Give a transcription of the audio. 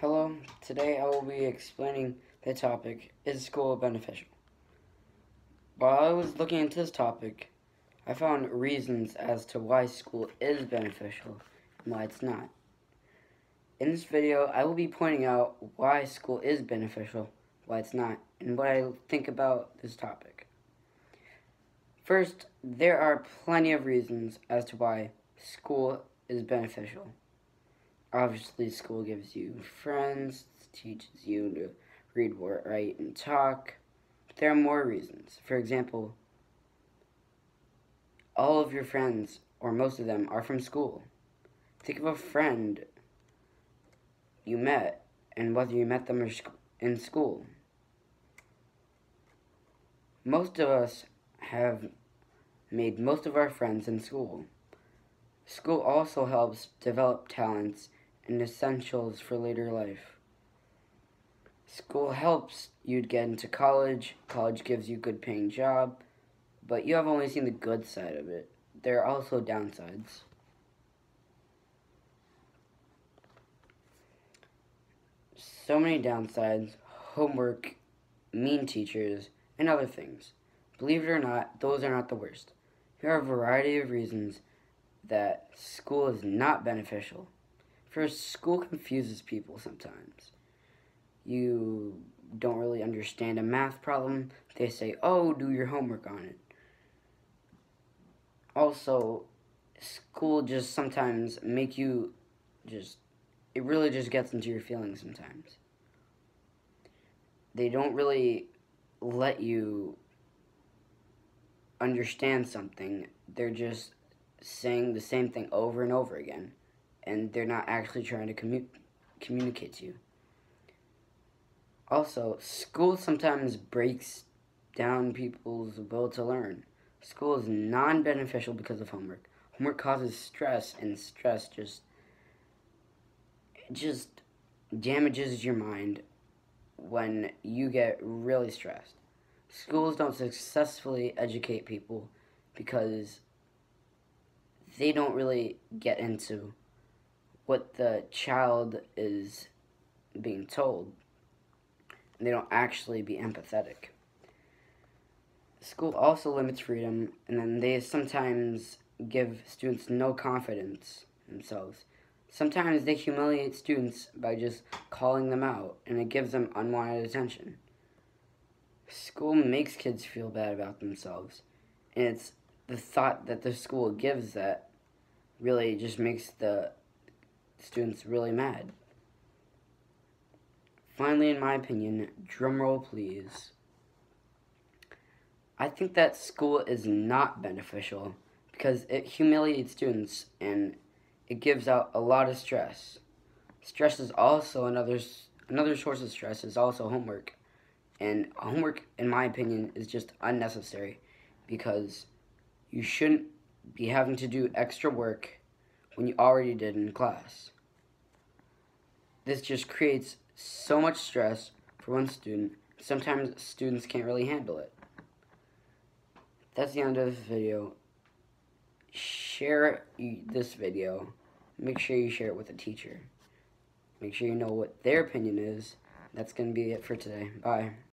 Hello, today I will be explaining the topic, is school beneficial? While I was looking into this topic, I found reasons as to why school is beneficial and why it's not. In this video, I will be pointing out why school is beneficial, why it's not, and what I think about this topic. First, there are plenty of reasons as to why school is beneficial. Obviously, school gives you friends, teaches you to read, write, and talk. But there are more reasons. For example, all of your friends, or most of them, are from school. Think of a friend you met, and whether you met them in school. Most of us have made most of our friends in school. School also helps develop talents and essentials for later life. School helps you get into college. College gives you a good paying job, but you have only seen the good side of it. There are also downsides. So many downsides, homework, mean teachers, and other things. Believe it or not, those are not the worst. Here are a variety of reasons that school is not beneficial. First, school confuses people sometimes. You don't really understand a math problem, they say, oh, do your homework on it. Also, school just sometimes make you just, it really just gets into your feelings sometimes. They don't really let you understand something. They're just saying the same thing over and over again and they're not actually trying to commu communicate to you. Also, school sometimes breaks down people's will to learn. School is non-beneficial because of homework. Homework causes stress, and stress just just damages your mind when you get really stressed. Schools don't successfully educate people because they don't really get into what the child is being told. They don't actually be empathetic. School also limits freedom, and then they sometimes give students no confidence themselves. Sometimes they humiliate students by just calling them out, and it gives them unwanted attention. School makes kids feel bad about themselves, and it's the thought that the school gives that really just makes the students really mad. Finally, in my opinion, drumroll please. I think that school is not beneficial because it humiliates students and it gives out a lot of stress. Stress is also another another source of stress is also homework. And homework in my opinion is just unnecessary because you shouldn't be having to do extra work when you already did in class. This just creates so much stress for one student. Sometimes students can't really handle it. That's the end of this video. Share this video. Make sure you share it with a teacher. Make sure you know what their opinion is. That's going to be it for today. Bye.